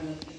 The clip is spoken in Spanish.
Gracias.